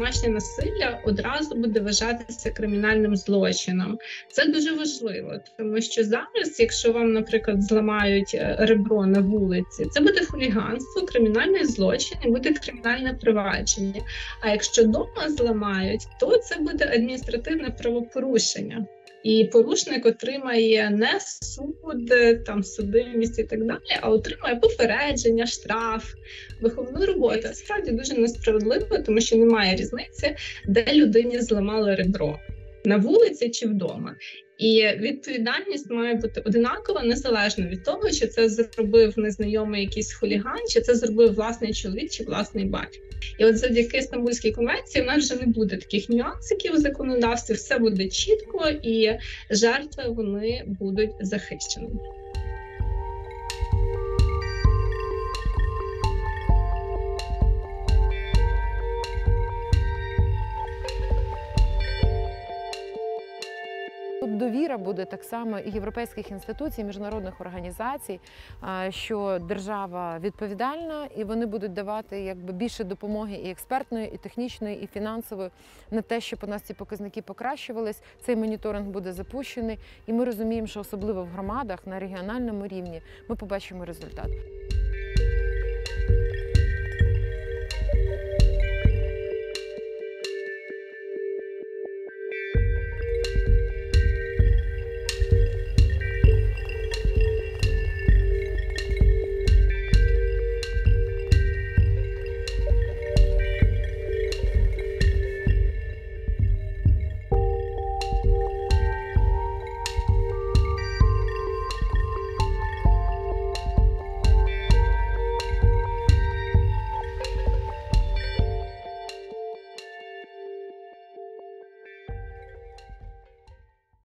домашнє насилля одразу буде вважатися кримінальним злочином. Це дуже важливо, тому що зараз, якщо вам, наприклад, зламають е, ребро на вулиці, це буде хуліганство, кримінальний злочин і буде кримінальне провадження. А якщо вдома зламають, то це буде адміністративне правопорушення. І порушник отримає не суд, там судимість і так далі, а отримає попередження, штраф, виховну роботу. Справді дуже несправедливо, тому що немає різниці, де людині зламали ребро на вулиці чи вдома. І відповідальність має бути одинакова, незалежно від того, чи це зробив незнайомий якийсь хуліган, чи це зробив власний чоловік чи власний батько. І от завдяки Стамбульській конвенції в нас вже не буде таких нюансиків у законодавстві, все буде чітко, і жертви вони будуть захищені. Тут довіра буде так само і європейських інституцій, і міжнародних організацій, що держава відповідальна, і вони будуть давати якби більше допомоги і експертної, і технічної, і фінансової на те, щоб у нас ці показники покращувались. Цей моніторинг буде запущений, і ми розуміємо, що особливо в громадах на регіональному рівні ми побачимо результат.